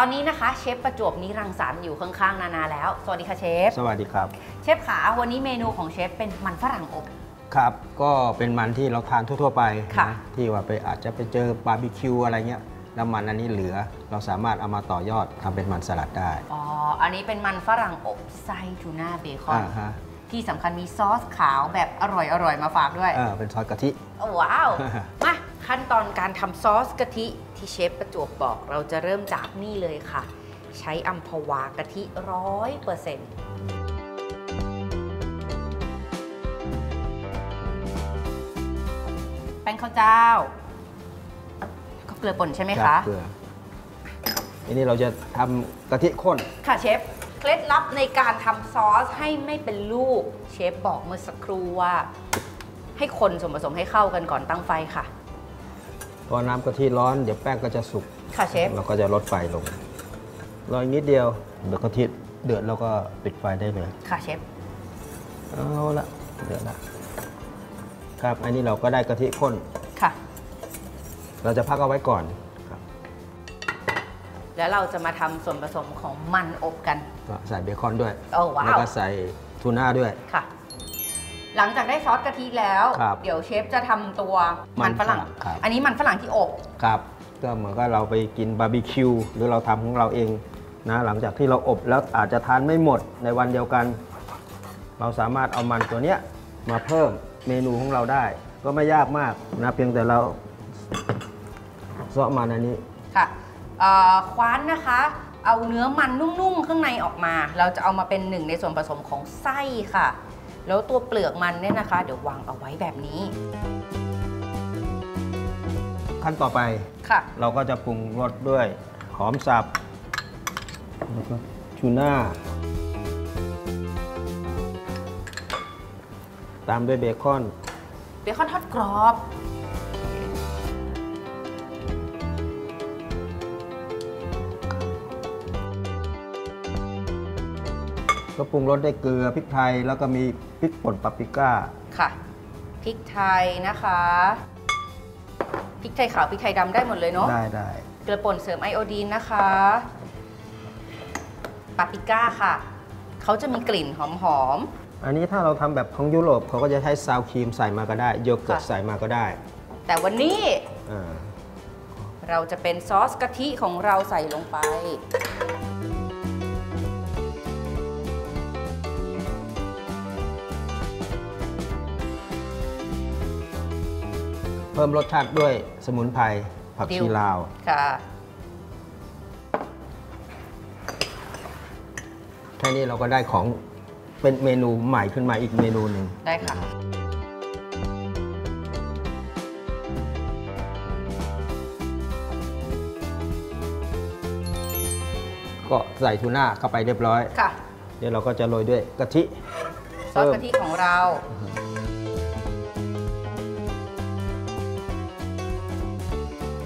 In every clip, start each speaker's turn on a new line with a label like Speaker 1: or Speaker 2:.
Speaker 1: ตอนนี้นะคะเชฟประจวบนิรังสรรค์อยู่ข้างๆนานาแล้ว สวัสดีค่ะเชฟ
Speaker 2: สวัสดีครับ
Speaker 1: เชฟขาวันนี้เมนูของเชฟเป็นมันฝรั่งอบ
Speaker 2: ครับ ก็เป็นมันที่เราทานทั่ว ๆ ไป
Speaker 1: ค่ะ
Speaker 2: นะที่ว่าไปอาจจะไปเจอบาร์บีคิวอะไรเงี้ยแล้วมันอันนี้เหลือเราสามารถเอามาต่อยอดทำเป็นมันสลัดได้
Speaker 1: อ๋อ อันนี้เป็นมันฝรั่งอบไส้ทูน่าเบคอน
Speaker 2: อ่าฮะ
Speaker 1: ที่สำคัญมีซอสขาวแบบอร่อยๆมาฝากด้วย
Speaker 2: เออเป็นซอสกะทิ
Speaker 1: ว้าว มา ขั้นตอนการทำซอสกะทิที่เชฟประจวบบอก เราจะเริ่มจากนี่เลยค่ะ ใช้อัมพวากะทิร้อยเปอร์เซ็นต์แป้งข้าวเจ้าก็เกลือป่นใช่ไหม
Speaker 2: ครั
Speaker 1: คะ
Speaker 2: เกลืออันนี้เราจะทำกะทิข้น
Speaker 1: ค่ะเชฟเคล็ดลับในการทำซอสให้ไม่เป็นลูก เชฟบอกเมื่อสักครู่ว่าให้คนส่วนผสมให้เข้ากันก่อนตั้งไฟค่ะ
Speaker 2: พอน้ำกะทิร้อนเดี๋ยวแป้งก็จะสุก
Speaker 1: ค่ะเชฟ
Speaker 2: เราก็จะลดไฟลงรออีกนิดเดียวเดี๋ยวกะทิเดือดเราก็ปิดไฟได้เลย
Speaker 1: ค่ะเชฟ
Speaker 2: เอาละเดือดละครับอันนี้เราก็ได้กะทิข้น
Speaker 1: ค่ะ
Speaker 2: เราจะพักเอาไว้ก่อนครับ
Speaker 1: แล้วเราจะมาทำส่วนผสมของมันอบกัน
Speaker 2: ก็ใส่เบคอนด้วย
Speaker 1: โอ้ว้าว
Speaker 2: แล้วก็ใส่ทูน่าด้วย
Speaker 1: ค่ะ หลังจากได้ซอสกะทิแล้ว
Speaker 2: ครับ
Speaker 1: เดี๋ยวเชฟจะทำตัวมัน
Speaker 2: มัน
Speaker 1: ฝรั่ง
Speaker 2: ฝรั่งครับ
Speaker 1: อันนี้มันฝรั่งที่อบ
Speaker 2: ครับก็เหมือนกับเราไปกินบาร์บีคิวหรือเราทำของเราเองนะหลังจากที่เราอบแล้วอาจจะทานไม่หมดในวันเดียวกัน เราสามารถเอามันตัวเนี้ยมาเพิ่มเมนูของเราได้ ก็ไม่ยากมากนะเพียงแต่เราเซาะมันอันนี้
Speaker 1: ค่ะเอ่อคว้านนะคะ เอาเนื้อมันนุ่มๆ ข้างในออกมา เราจะเอามาเป็นหนึ่งในส่วนผสมของไส้ค่ะ แล้วตัวเปลือกมันเนี่ยนะคะ เดี๋ยววางเอาไว้แบบนี้
Speaker 2: ขั้นต่อไป
Speaker 1: ค่ะ
Speaker 2: เราก็จะปรุงรสด้วย หอมสับแล้วก็ชูน่า ตามด้วยเบคอน
Speaker 1: เบคอนทอดกรอบ
Speaker 2: ก็ปรุงรสด้วยเกลือพริกไทย แล้วก็มีพริกป่นปาปริก้า
Speaker 1: ค่ะพริกไทยนะคะพริกไทยขาวพริกไทยดำได้หมดเลยเนาะ
Speaker 2: ได้ได้
Speaker 1: เกลือป่นเสริมไอโอดีนนะคะปาปริก้าค่ะเขาจะมีกลิ่นหอม
Speaker 2: อันนี้ถ้าเราทำแบบของยุโรปเขาก็จะใช้ซาวครีมใส่มาก็ได้โยเกิร์ต
Speaker 1: ค่ะ
Speaker 2: ใส่มาก็ได้
Speaker 1: ๆแต่วันนี้
Speaker 2: อ่า
Speaker 1: เราจะเป็นซอสกะทิของเราใส่ลงไป
Speaker 2: พิ่มรสชาติด้วยสมุนไพรผัก
Speaker 1: ดิว
Speaker 2: ชีลาว
Speaker 1: ค่ะ
Speaker 2: แค่นี้เราก็ได้ของเป็นเมนูใหม่ขึ้นมาอีกเมนูหนึ่ง
Speaker 1: ได้ค่ะ
Speaker 2: ก็ใส่ทูน่าเข้าไปเรียบร้อย
Speaker 1: ค่ะ
Speaker 2: เดี๋ยวเราก็จะโรยด้วยกะทิ
Speaker 1: ซอสกะทิของเรา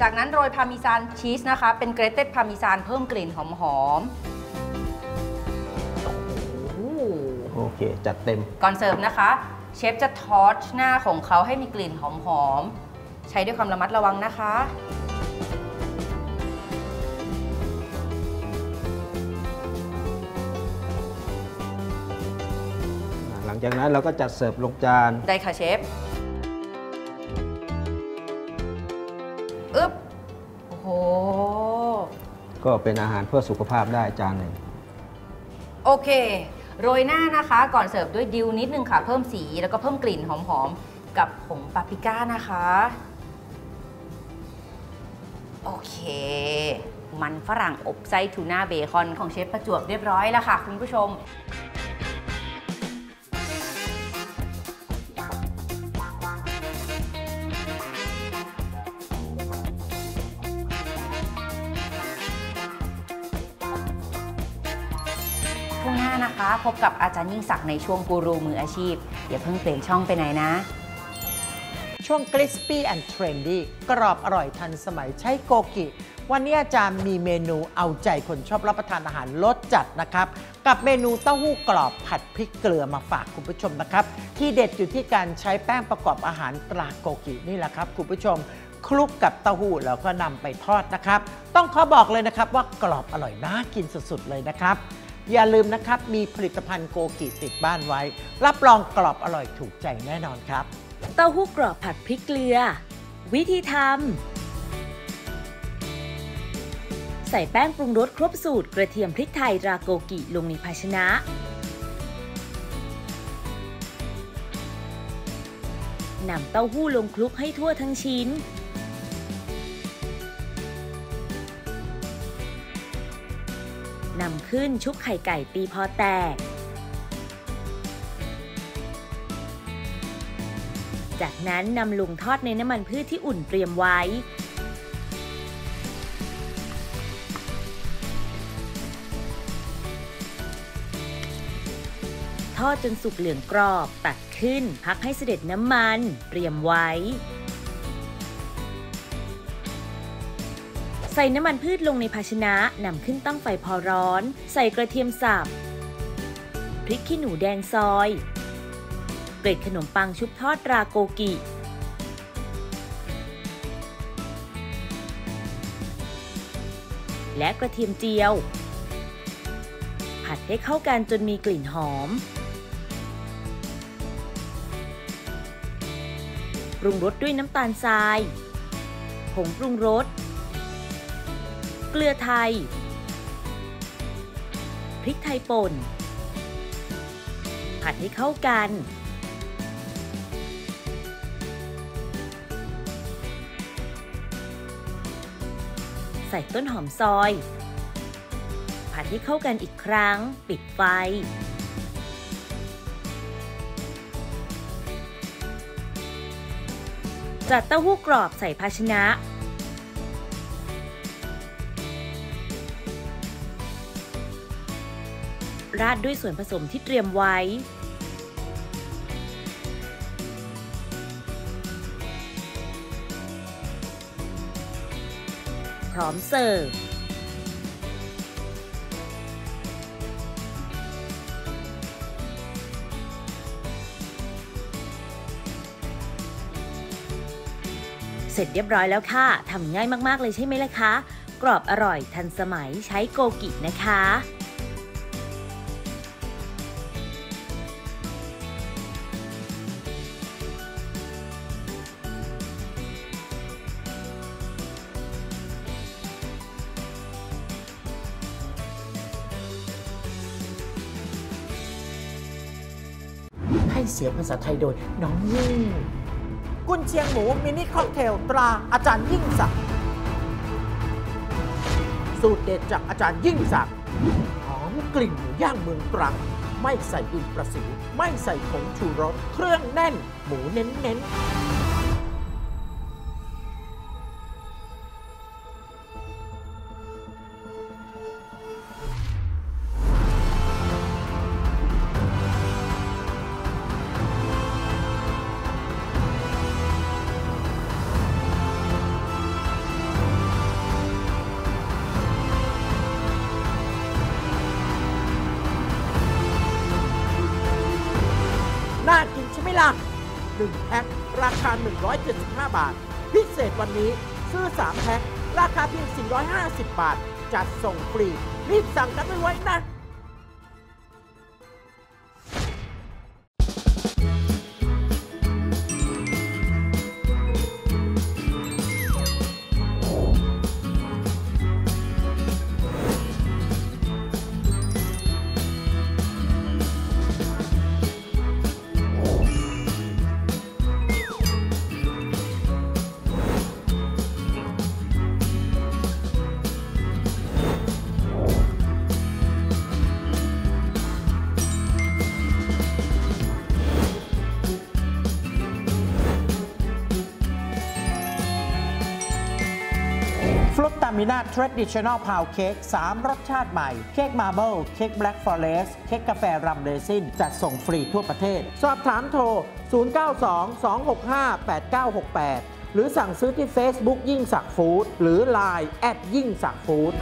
Speaker 1: จากนั้นโรย Parmesan cheese นะคะ เป็น grated Parmesan เพิ่มกลิ่นหอมๆโอ้โห
Speaker 2: โอเค จัดเต็ม
Speaker 1: ก่อนเสิร์ฟนะคะ เชฟจะทอชหน้าของเขาให้มีกลิ่นหอมๆ ใช้ด้วยความระมัดระวังนะคะ
Speaker 2: หลังจากนั้นเราก็จัดเสิร์ฟลงจาน
Speaker 1: ได้ค่ะเชฟ อึ๊บโอ้โห
Speaker 2: ก็เป็นอาหารเพื่อสุขภาพได้จานหนึ่ง
Speaker 1: โอเค โรยหน้านะคะ ก่อนเสิร์ฟด้วยดิวนิดนึงค่ะ เพิ่มสีแล้วก็เพิ่มกลิ่นหอมๆ กับผงปาปริก้านะคะ โอเค มันฝรั่งอบไส้ทูน่าเบคอนของเชฟประจวบเรียบร้อยแล้วค่ะ คุณผู้ชม ช่วงหน้านะคะ พบกับอาจารย์ยิ่งศักดิ์ในช่วงกูรูมืออาชีพ อย่าเพิ่งเปลี่ยนช่องไปไหนนะ
Speaker 3: ช่วง crispy and trendy กรอบอร่อยทันสมัยใช้โกกิ วันนี้อาจารย์มีเมนูเอาใจคนชอบรับประทานอาหารรสจัดนะครับ กับเมนูเต้าหู้กรอบผัดพริกเกลือมาฝากคุณผู้ชมนะครับ ที่เด็ดอยู่ที่การใช้แป้งประกอบอาหารตราโกกินี่แหละครับคุณผู้ชมคลุกกับเต้าหู้แล้วก็นำไปทอดนะครับ ต้องขอบอกเลยนะครับว่ากรอบอร่อยน่ากินสุดๆเลยนะครับ อย่าลืมนะครับ มีผลิตภัณฑ์โกกิติดบ้านไว้ รับรองกรอบอร่อยถูกใจแน่นอนครับ
Speaker 4: เต้าหู้กรอบผัดพริกเกลือ วิธีทำใส่แป้งปรุงรสครบสูตรกระเทียมพริกไทยราโกกิลงในภาชนะนำเต้าหู้ลงคลุกให้ทั่วทั้งชิ้น นำขึ้นชุบไข่ไก่ตีพอแตก จากนั้นนำลงทอดในน้ำมันพืชที่อุ่นเตรียมไว้ ทอดจนสุกเหลืองกรอบ ตัดขึ้นพักให้เสด็จน้ำมัน เตรียมไว้ ใส่น้ำมันพืชลงในภาชนะนำขึ้นตั้งไฟพอร้อน ใส่กระเทียมสับพริกขี้หนูแดงซอย เกล็ดขนมปังชุบทอดราโกกิ และกระเทียมเจียว ผัดให้เข้ากันจนมีกลิ่นหอมปรุงรสด้วยน้ำตาลทราย ผงปรุงรส เกลือไทย พริกไทยป่น ผัดให้เข้ากัน ใส่ต้นหอมซอย ผัดให้เข้ากันอีกครั้ง ปิดไฟจัดเต้าหู้กรอบใส่ภาชนะ ราดด้วยส่วนผสมที่เตรียมไว้ พร้อมเสิร์ฟเสร็จเรียบร้อยแล้วค่ะ ทำง่ายมาก ๆ เลยใช่ไหมล่ะคะ กรอบอร่อยทันสมัยใช้โกกินะคะ
Speaker 3: ให้เสียงภาษาไทยโดยน้องยิ่งกุนเชียงหมูมินิค็อกเทลตราอาจารย์ยิ่งศักดิ์สูตรเด็ดจากอาจารย์ยิ่งศักดิ์หอมกลิ่นหมูย่างเมืองตรัง ไม่ใส่ดินประสิว ไม่ใส่ผงชูรส เครื่องแน่น หมูเน้นๆ 1 แพ็ค ราคา 175 บาท พิเศษวันนี้ซื้อ 3 แพ็ค ราคาเพียง 450 บาท จัดส่งฟรี รีบสั่งกันไว้นะ ตตามินา traditional pound cake 3 รสชาติใหม่ เค้ก marble เค้ก Black Forest เค้กกาแฟ rum raisin จัดส่งฟรีทั่วประเทศ สอบถามโทร 0922658968 หรือสั่งซื้อที่ Facebook ยิ่งสักฟู้ดหรือ Line add ยิ่งสักฟู้ด